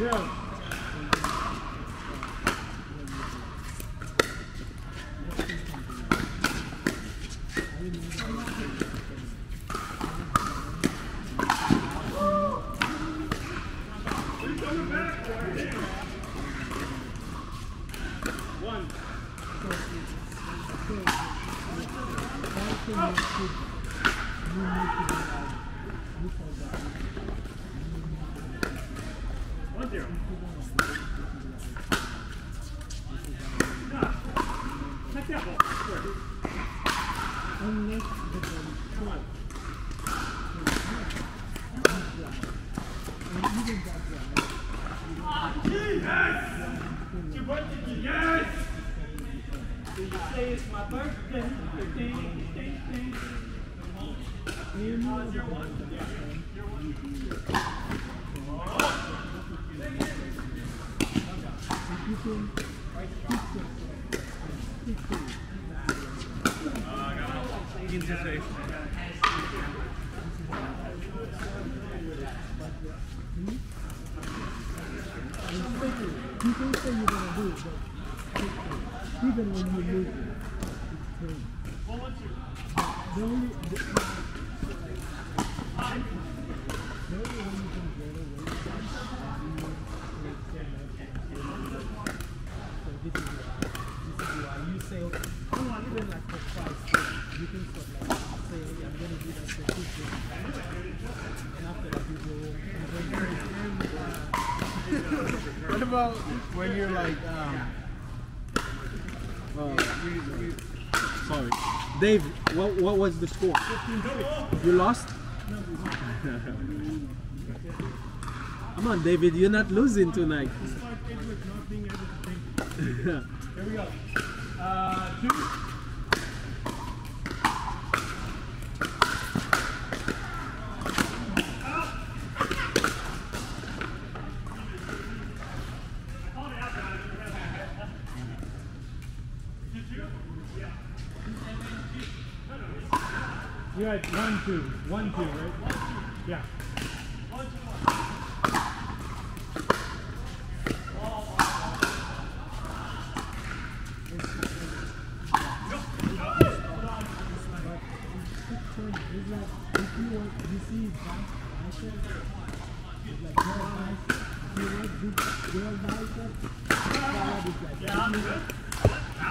Yeah. That ball. Sure. Come on. Yes! Did you say it's my birthday? Ding, ding, ding. Uh, zero one? Yeah. Zero one. You can say you're gonna do it, even when you lose it, it's. The only, the, the only way you can get away from it is you make so much So this is why, this is why you say, okay, come on, even like for five steps, you can start like, say, okay, I'm gonna do that for two steps. And after that you go, and then you uh, What about when you're like, um, uh, sorry, Dave? What what was the score? You lost. Come on, David, you're not losing tonight. Here we go. Uh, two. You had one, two, one, two, right? Yeah. that is like yeah, I'm good.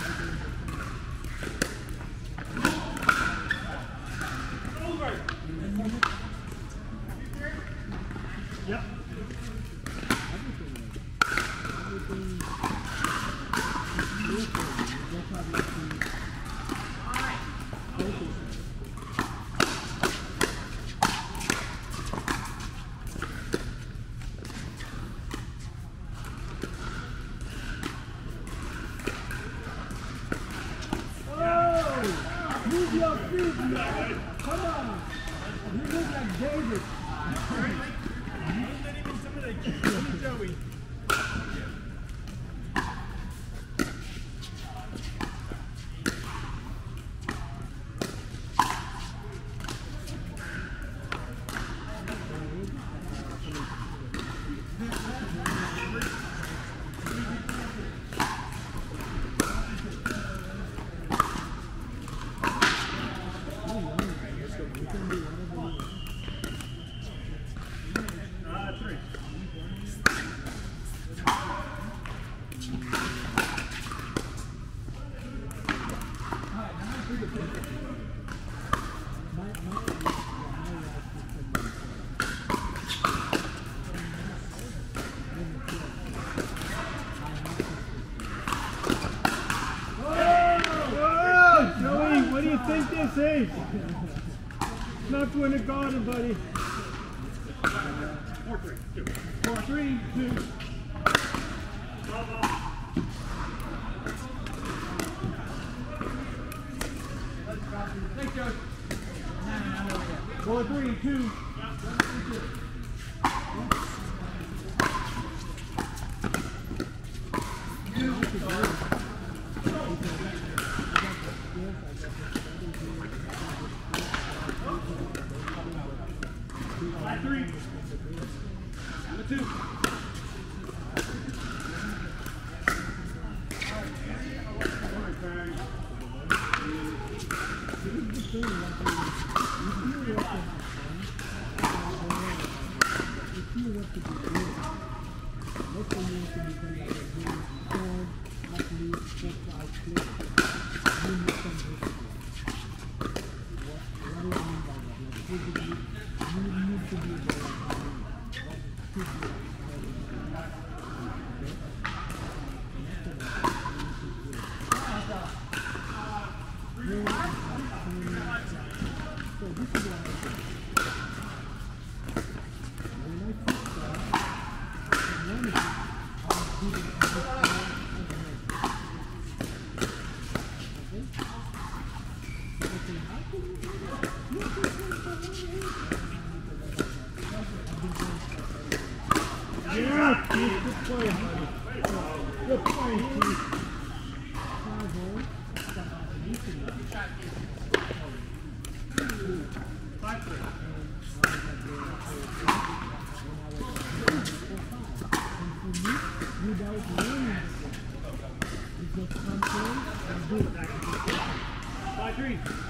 do that Come on! You look like David. Joey. Not doing a garden, buddy. Four, three, two. Four, three, two. Thank you. Four, three, two. If you want to be good, what do you want to become like? Five, three.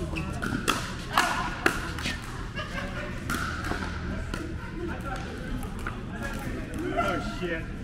Oh, shit.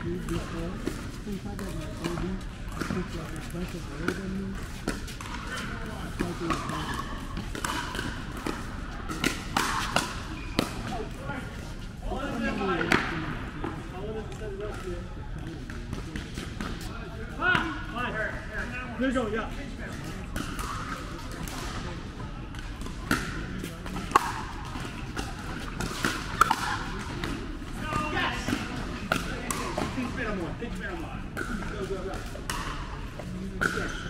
I to before, since I got my OD, I took like a bunch of load on me. I tried to recover. There you go, yeah. Yes.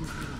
Thank you.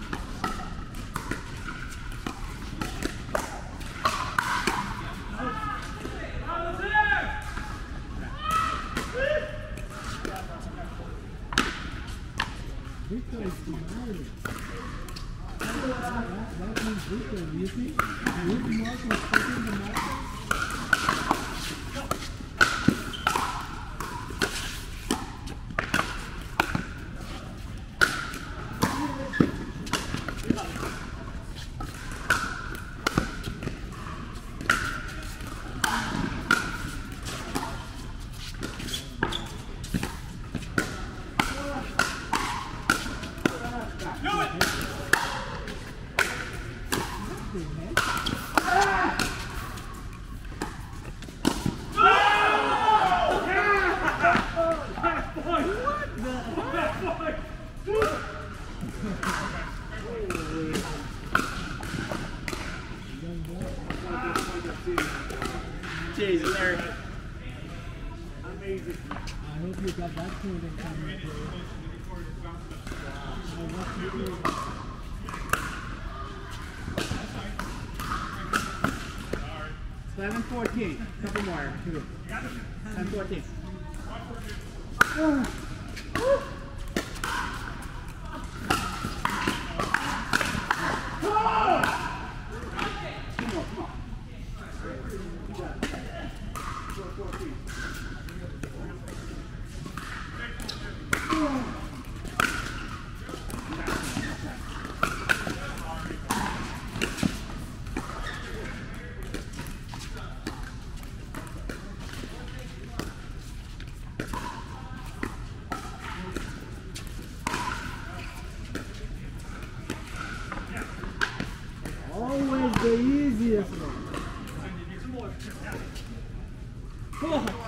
Seven fourteen. Couple more. Seven fourteen. Always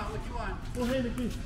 On. Full hand, please.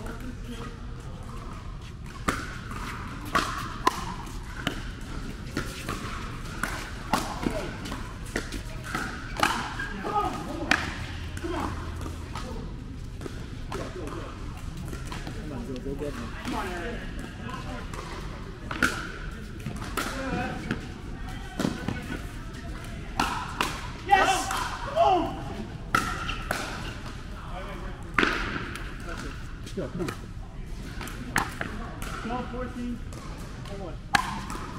Twelve, fourteen, or what?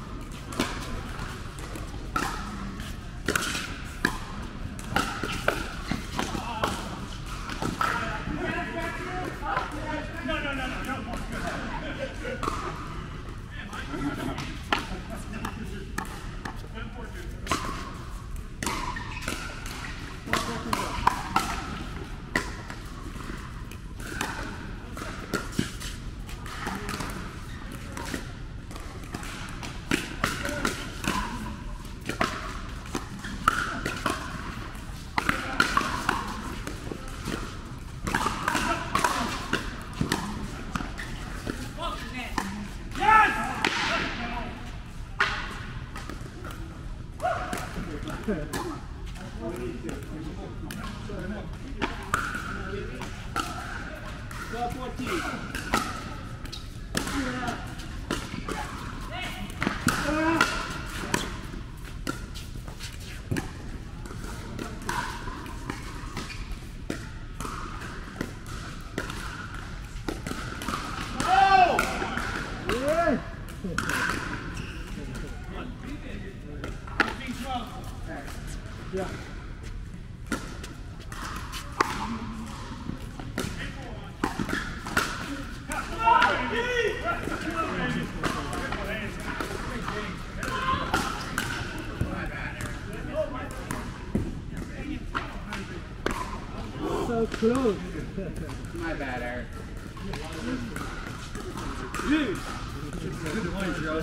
My bad, Eric. Dude, So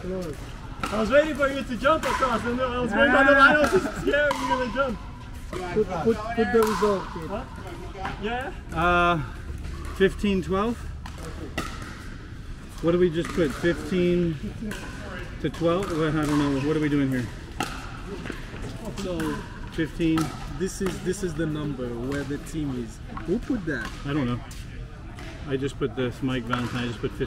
close. I was waiting for you to jump across, and I was waiting on the line. I was just scared you were gonna jump. Put, put, put the result, kid. Huh? Yeah? Uh, 15, 12? What do we just put? 15 to 12? I don't know. What are we doing here? So 15? This is this is the number where the team is. Who put that? I don't know. I just put this Mike Valentine. I just put 15.